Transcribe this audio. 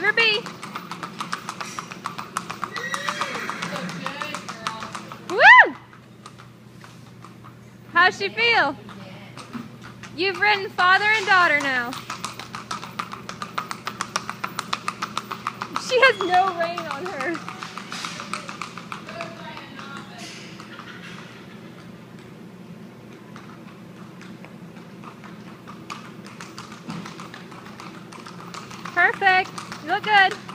Leave her be. Woo! How's she feel? You've ridden father and daughter now. She has no rein on her. Perfect. You look good.